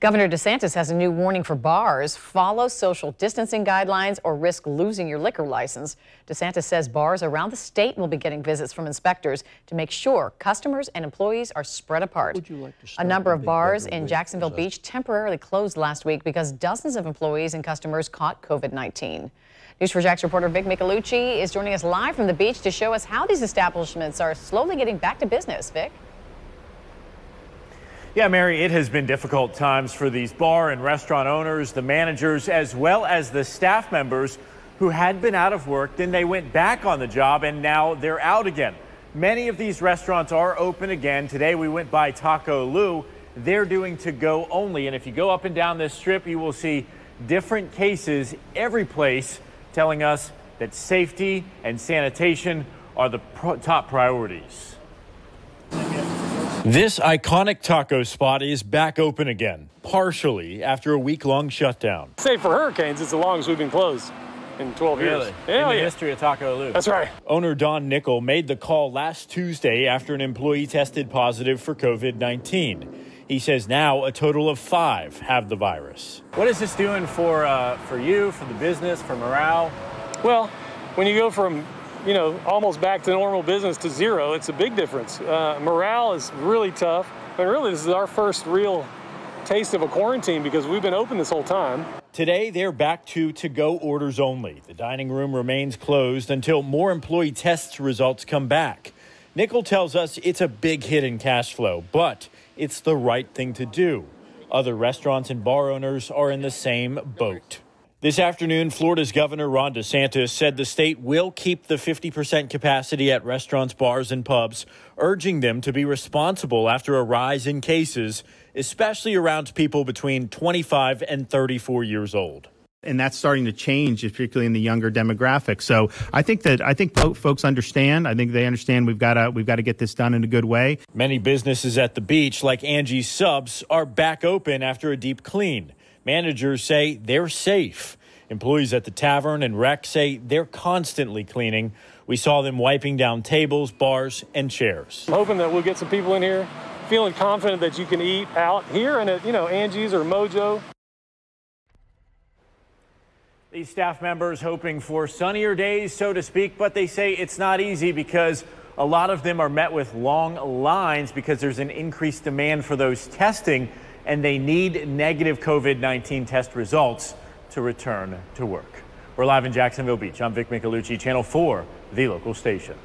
Governor DeSantis has a new warning for bars. Follow social distancing guidelines or risk losing your liquor license. DeSantis says bars around the state will be getting visits from inspectors to make sure customers and employees are spread apart. Like a number of bars in Jacksonville Beach temporarily closed last week because dozens of employees and customers caught COVID 19. News4JAX reporter Vic Micolucci is joining us live from the beach to show us how these establishments are slowly getting back to business. Vic? Yeah, Mary, it has been difficult times for these bar and restaurant owners, the managers, as well as the staff members who had been out of work. Then they went back on the job and now they're out again. Many of these restaurants are open again. Today we went by Taco Lu. They're doing to go only. And if you go up and down this strip, you will see different cases every place telling us that safety and sanitation are the top priorities. This iconic taco spot is back open again, partially after a week long shutdown. Save for hurricanes, it's the longest we've been closed in 12 really? years. In the yeah. history of Taco Lu. That's right. Owner Don Nickel made the call last Tuesday after an employee tested positive for COVID 19. He says now a total of five have the virus. What is this doing for, uh, for you, for the business, for morale? Well, when you go from you know, almost back to normal business to zero, it's a big difference. Uh, morale is really tough. But really, this is our first real taste of a quarantine because we've been open this whole time. Today, they're back to to go orders only. The dining room remains closed until more employee test results come back. Nickel tells us it's a big hit in cash flow, but it's the right thing to do. Other restaurants and bar owners are in the same boat. This afternoon, Florida's Governor Ron DeSantis said the state will keep the 50% capacity at restaurants, bars, and pubs, urging them to be responsible after a rise in cases, especially around people between 25 and 34 years old and that's starting to change, particularly in the younger demographic. So I think that I think folks understand. I think they understand we've got to we've got to get this done in a good way. Many businesses at the beach, like Angie's Subs, are back open after a deep clean. Managers say they're safe. Employees at the tavern and rec say they're constantly cleaning. We saw them wiping down tables, bars, and chairs. I'm hoping that we'll get some people in here feeling confident that you can eat out here and at, you know, Angie's or Mojo. These staff members hoping for sunnier days, so to speak, but they say it's not easy because a lot of them are met with long lines because there's an increased demand for those testing and they need negative COVID 19 test results to return to work. We're live in Jacksonville Beach. I'm Vic Micolucci, Channel 4, the local station.